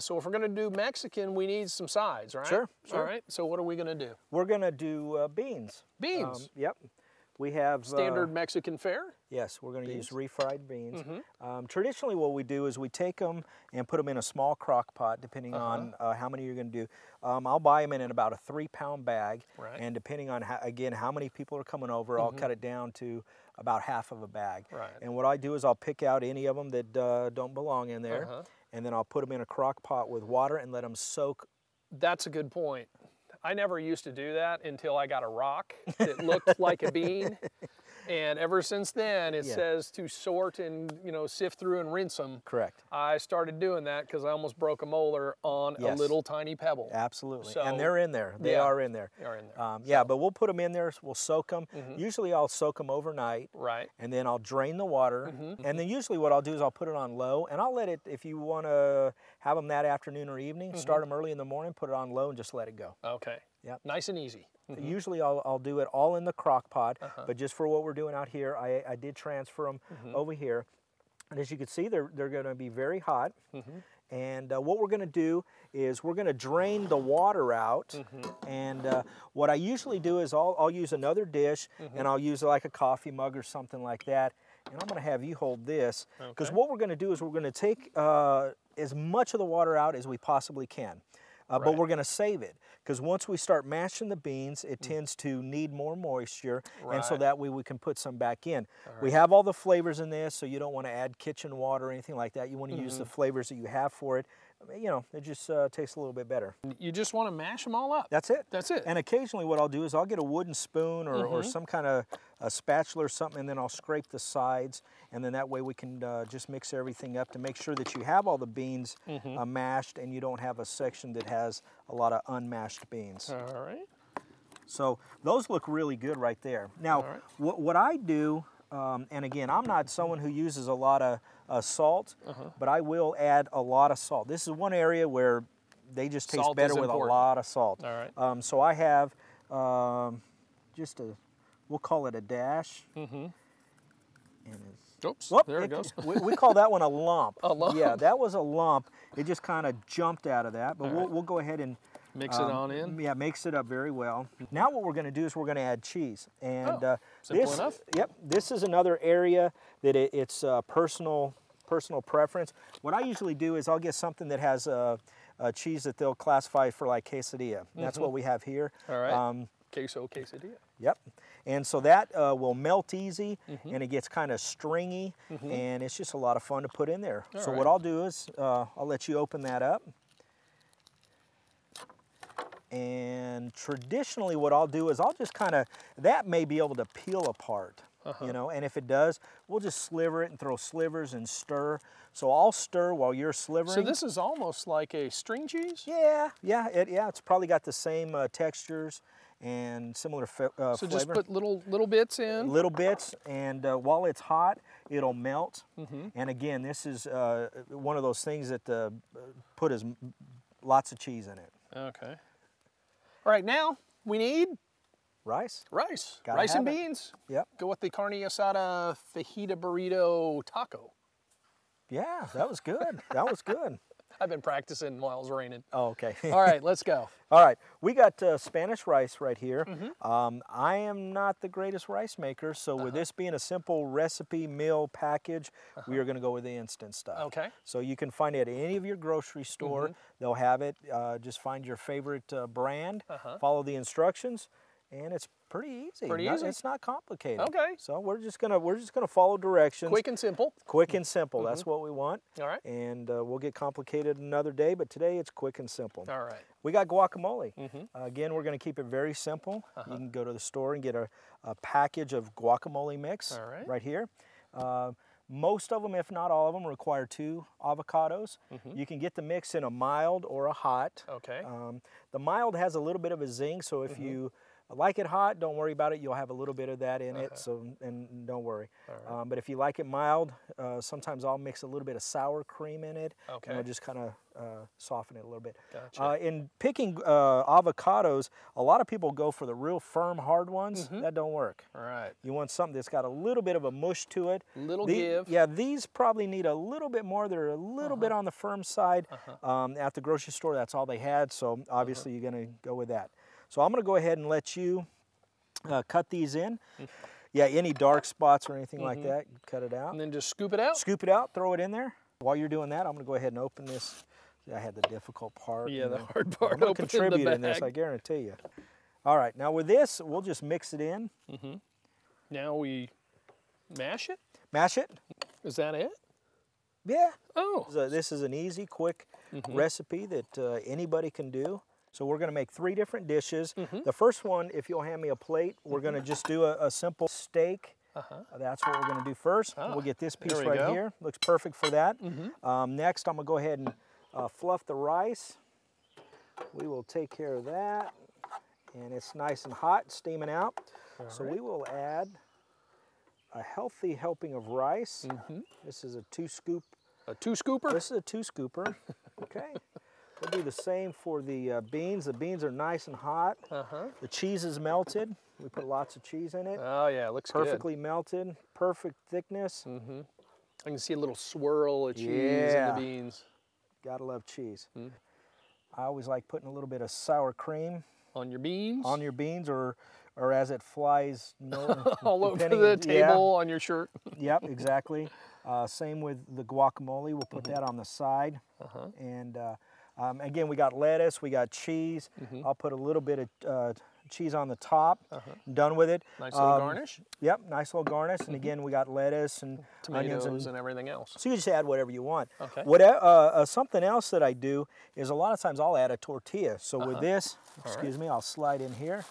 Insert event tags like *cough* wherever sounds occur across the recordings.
so if we're going to do Mexican, we need some sides, right? Sure, All sure. right. So what are we going to do? We're gonna do uh, beans. Beans. Um, yep. We have uh, Standard Mexican fare. Yes, we're going to use refried beans. Mm-hmm. Um, traditionally, what we do is we take them and put them in a small crock pot, depending Uh-huh. on uh, how many you're going to do. Um, I'll buy them in, in about a three-pound bag, Right. and depending on how, again how many people are coming over, I'll cut it down to about half of a bag. Mm-hmm. Right. And what I do is I'll pick out any of them that uh, don't belong in there, Uh-huh. And then I'll put them in a crock pot with water and let them soak. That's a good point. I never used to do that until I got a rock that looked like a bean. *laughs* And ever since then, it Yeah. says to sort and you know sift through and rinse them. Correct. I started doing that because I almost broke a molar on a little tiny pebble. Absolutely. So- and they're in there. They Yeah, are in there. they are in there. Um, yeah, but we'll put them in there. We'll soak them. Mm-hmm. Usually, I'll soak them overnight. Right. and then I'll drain the water. Mm-hmm, And then usually what I'll do is I'll put it on low and I'll let it, if you want to have them that afternoon or evening, Mm-hmm. start them early in the morning, put it on low and just let it go. Okay. Yep. Nice and easy. Usually I'll, I'll do it all in the crock pot, Uh-huh. but just for what we're doing out here, I, I did transfer them Mm-hmm. over here. And as you can see, they're, they're going to be very hot. Mm-hmm. And uh, what we're going to do is we're going to drain the water out. Mm-hmm. And uh, what I usually do is I'll, I'll use another dish Mm-hmm. and I'll use like a coffee mug or something like that. And I'm going to have you hold this because Okay. what we're going to do is we're going to take uh, as much of the water out as we possibly can. Uh, But we're going to save it because once we start mashing the beans, it tends to need more moisture, and so that way we can put some back in. We have all the flavors in this, so you don't want to add kitchen water or anything like that. You want to use the flavors that you have for it. You know, it just uh, tastes a little bit better. You just want to mash them all up. That's it. That's it. And occasionally, what I'll do is I'll get a wooden spoon or, or Mm-hmm. some kind of a spatula or something, and then I'll scrape the sides, and then that way we can uh, just mix everything up to make sure that you have all the beans Mm-hmm. uh, mashed, and you don't have a section that has a lot of unmashed beans. all right. So those look really good right there. Now, right. what, what I do, um, and again, I'm not someone who uses a lot of uh, salt, Uh-huh. but I will add a lot of salt. This is one area where they just taste Salt better with important. a lot of salt. All right. Um, so I have um, just a, we'll call it a dash. Mm-hmm. And it's, Oops. whoop, there it, goes. *laughs* we, we call that one a lump. *laughs* A lump. Yeah, that was a lump. It just kind of jumped out of that, but All we'll, right. we'll go ahead and Mix it um, on in. Yeah, mix it up very well. Now what we're going to do is we're going to add cheese, and Oh, uh, simple this, enough. Yep, this is another area that it, it's uh, personal personal preference. What I usually do is I'll get something that has a, a cheese that they'll classify for like quesadilla. That's what we have here. Mm-hmm. All right. Um, Queso quesadilla. Yep. And so that uh, will melt easy Mm-hmm. and it gets kind of stringy and it's just a lot of fun to put in there. All so right. what I'll do is uh, I'll let you open that up. And traditionally what I'll do is I'll just kind of, that may be able to peel apart, Uh-huh. you know, and if it does, we'll just sliver it and throw slivers and stir. So I'll stir while you're slivering. So this is almost like a string cheese. Yeah, yeah, it, yeah, it's probably got the same uh, textures and similar uh, So flavor just put little little bits in. little bits, and uh, while it's hot, it'll melt. Mm-hmm. And again, this is uh, one of those things that uh, put as lots of cheese in it. Okay. All right, now we need Rice? rice. Gotta rice and it. beans. Yep. Go with the carne asada fajita burrito taco. Yeah, that was good. that was good. *laughs* I've been practicing while it was raining. Oh, okay. *laughs* All right, let's go. *laughs* All right, we got uh, Spanish rice right here. Mm-hmm. Um, I am not the greatest rice maker, so Uh-huh. with this being a simple recipe meal package, we are going to go with the instant stuff. Okay. So you can find it at any of your grocery store. They'll have it. Uh, just find your favorite uh, brand, Uh-huh. follow the instructions, and it's pretty easy. Pretty Not- easy? It's not complicated. Okay. So we're just gonna we're just gonna follow directions. Quick and simple. Quick and simple. That's what we want. All right. And uh, we'll get complicated another day, but today it's quick and simple. All right. We got guacamole. Mm-hmm. Uh, again, we're going to keep it very simple. Uh-huh. You can go to the store and get a, a package of guacamole mix All right. here. Uh, most of them, if not all of them, require two avocados. Mm-hmm. You can get the mix in a mild or a hot. Okay. Um, the mild has a little bit of a zing, so if you like it hot, don't worry about it. You'll have a little bit of that in Uh-huh. it, so and don't worry. Um, but if you like it mild, uh, sometimes I'll mix a little bit of sour cream in it. And I'll just kind of uh, soften it a little bit. Gotcha. Uh, in picking uh, avocados, a lot of people go for the real firm, hard ones. Mm-hmm. That don't work. All right. You want something that's got a little bit of a mush to it. Little The- give. Yeah, these probably need a little bit more. They're a little Uh-huh. bit on the firm side. Um, at the grocery store, that's all they had. So Uh-huh. obviously, you're going to go with that. So I'm going to go ahead and let you uh, cut these in. Mm. Yeah, any dark spots or anything like Mm-hmm. that, cut it out. And then just scoop it out. Scoop it out, throw it in there. While you're doing that, I'm going to go ahead and open this. I had the difficult part. Yeah, the know. hard part. I'm going to contribute in this, I guarantee you. All right, now with this, we'll just mix it in, Mm -hmm. Now we mash it. mash it. Is that it? Yeah, Oh. So this is an easy, quick recipe that uh, anybody can do. So we're going to make three different dishes. The first one, if you'll hand me a plate, we're going to just do a, a simple steak. Uh-huh. Uh, That's what we're going to do first. Ah, we'll get this piece right go. here. Looks perfect for that. Um, next, I'm going to go ahead and uh, fluff the rice. We will take care of that. And it's nice and hot, steaming out. so we will add a healthy helping of rice. This is a two scoop A two scooper. this is a two scooper. *laughs* Okay. We'll do the same for the uh, beans. The beans are nice and hot. Uh huh. The cheese is melted. We put lots of cheese in it. Oh yeah, it looks good. Perfectly melted. Perfect thickness. I can see a little swirl of cheese in the beans Gotta love cheese. Mm. I always like putting a little bit of sour cream on your beans. on your beans or or as it flies *laughs* no, all over the on- yeah. table on your shirt. *laughs* Yep, exactly. Uh, same with the guacamole. We'll put Mm-hmm. that on the side. Uh-huh. And uh, um, again, we got lettuce, we got cheese. Mm-hmm. I'll put a little bit of uh, cheese on the top. Done with it. Uh-huh. Nice little Um, garnish. Yep, nice little garnish. And again, we got lettuce and Tomatoes onions and, and. everything else. So you just add whatever you want. Okay. What, uh, uh, something else that I do is a lot of times I'll add a tortilla. So Uh-huh. with this, excuse me, I'll slide in here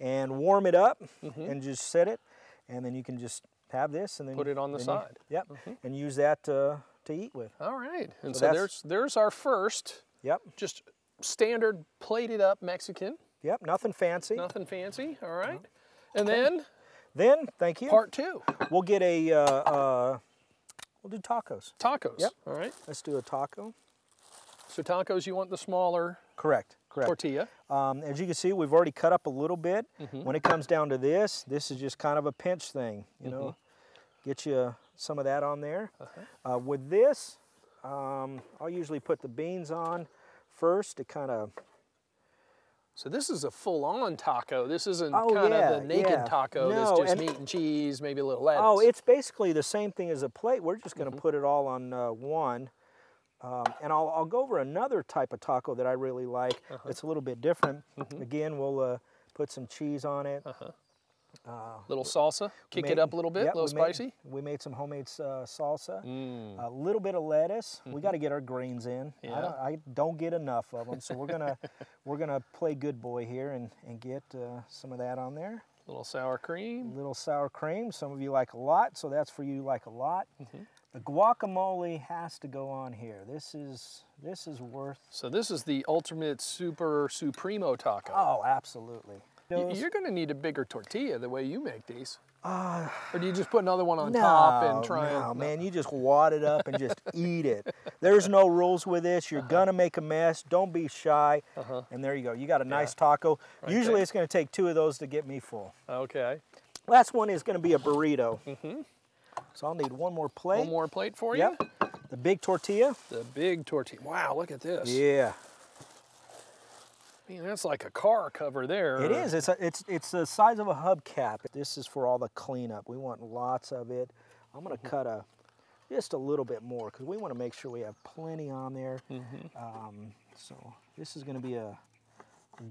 and warm it up Mm-hmm. and just set it. And then you can just have this and then Put it on the then you- side. Mm-hmm. yep, and use that uh, to eat with. All right. And So so, there's there's our first Yep, just standard plated up Mexican. yep, nothing fancy. Nothing fancy. All right. And then Then, thank you. part two, We'll get a, uh, uh, we'll do tacos. tacos. Yep. All right. Let's do a taco. So tacos, you want the smaller Correct, correct. tortilla. Um, as you can see, we've already cut up a little bit. Mm-hmm. When it comes down to this, this is just kind of a pinch thing, you know. Mm-hmm. Get you some of that on there. Uh-huh. Uh, with this, um, I'll usually put the beans on first to kind of, So this is a full-on taco. This isn't Oh, kind yeah, of the naked yeah. taco No, that's just and- meat and cheese, maybe a little lettuce. oh, it's basically the same thing as a plate. We're just going to put it all on uh, one. Um, and I'll, I'll go over another type of taco that I really like. Uh-huh. It's a little bit different. Mm-hmm. Again, we'll uh, put some cheese on it. Little salsa. Kick it up a little bit, yeah, a little we made- spicy. we made some homemade uh, salsa. Mm. A little bit of lettuce. We got to get our greens in. I, don't, I don't get enough of them, so we're gonna *laughs* we're gonna play good boy here and and get uh, some of that on there. A little sour cream. A little sour cream. Some of you like a lot, so that's for you like a lot. Mm-hmm. The guacamole has to go on here. This is this is worth. So this is the ultimate super supremo taco. Oh, absolutely. Those- You're going to need a bigger tortilla the way you make these. Ah, Or do you just put another one on no, top and try no, and man, you just wad it up and just *laughs* eat it. There's no rules with this. You're gonna make a mess. Don't be shy. Uh-huh. And there you go. You got a nice taco. Usually, there. it's gonna take two of those to get me full. Okay. Last one is gonna be a burrito. So I'll need one more plate. One more plate for Yep. you. The big tortilla. The big tortilla. Wow, look at this. Yeah. Man, that's like a car cover there. It is. It's a, it's it's the size of a hubcap. This is for all the cleanup. We want lots of it. I'm gonna mm-hmm. cut a just a little bit more because we want to make sure we have plenty on there. Mm-hmm. Um, so this is gonna be a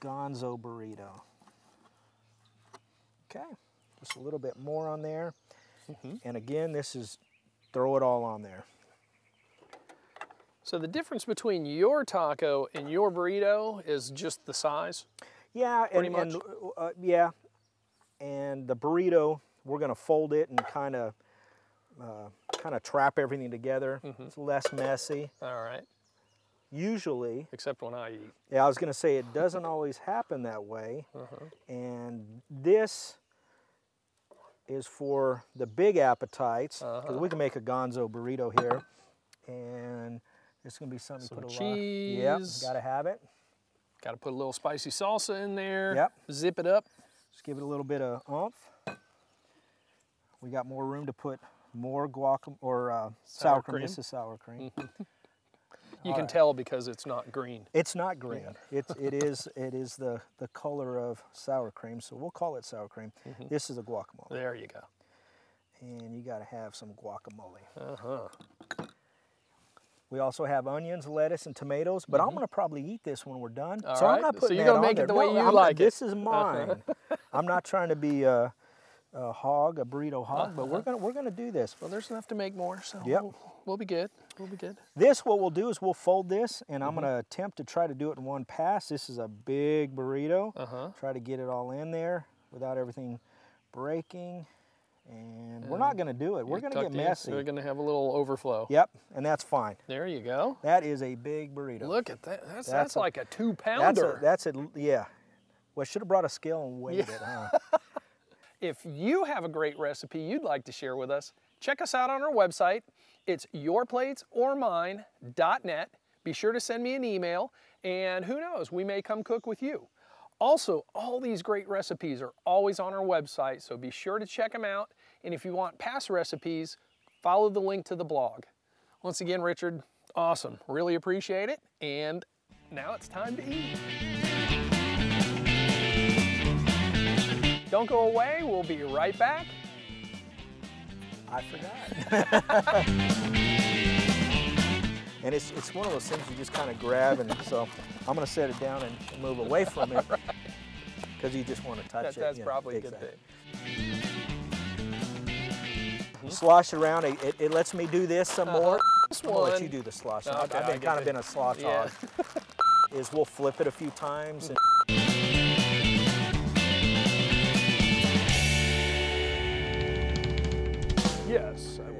Gonzo burrito. Okay, just a little bit more on there. Mm-hmm. And again, this is throw it all on there. So the difference between your taco and your burrito is just the size. Yeah, and, Pretty and much. uh, yeah, and the burrito we're gonna fold it and kind of uh, kind of trap everything together. Mm-hmm. It's less messy. All right. usually, Except when I eat. yeah, I was going to say it doesn't always happen that way. Uh -huh. And this is for the big appetites because we can make a gonzo burrito here. And it's going to be something you Some put a lot. Yep, cheese. got to have it. Got to put a little spicy salsa in there. Yep. Zip it up. Just give it a little bit of oomph. We got more room to put more guacamole or uh, sour, Sour cream. cream. This is sour cream. *laughs* You can tell because it's not green. It's not green. *laughs* It's it is it is the the color of sour cream. So we'll call it sour cream. Mm-hmm. This is a guacamole, There you go. and you got to have some guacamole. Uh-huh. We also have onions, lettuce, and tomatoes. But I'm gonna probably eat this when we're done. Mm-hmm. All so I'm right. not So putting you're that gonna on make it the way No, you I'm not- like it. This is mine. *laughs* I'm not trying to be a, a hog, a burrito hog, but we're gonna we're gonna do this. Well, there's enough to make more, so Yep. we'll, we'll be good. We'll be good. This, what we'll do is we'll fold this, and Mm-hmm. I'm gonna attempt to try to do it in one pass. This is a big burrito. Uh-huh. Try to get it all in there without everything breaking. And we're not gonna do it. We're gonna get messy. We're gonna have a little overflow. Yep, and that's fine. There you go. That is a big burrito. Look at that. That's, that's, That's a- like a two that's pounder. a, that's a, yeah. Well, I should have brought a scale and weighed it, huh? *laughs* If you have a great recipe you'd like to share with us, check us out on our website. It's yourplatesormine.net. Be sure to send me an email, and who knows, we may come cook with you. Also, all these great recipes are always on our website, so be sure to check them out. And if you want past recipes, follow the link to the blog. Once again, Richard, awesome. Really appreciate it. And now it's time to eat. Don't go away, we'll be right back. I forgot. *laughs* and it's, it's one of those things you just kind of grab, and so I'm going to set it down and move away from it *laughs* because you just want to touch That, it. that's know, probably a good exactly. thing. Slosh around. It, it, it lets me do this some more. This I'm gonna let you do the slosh. Okay, I've, been kind of been a slosh Yeah. hog. *laughs* Is we'll flip it a few times. And, Yes, I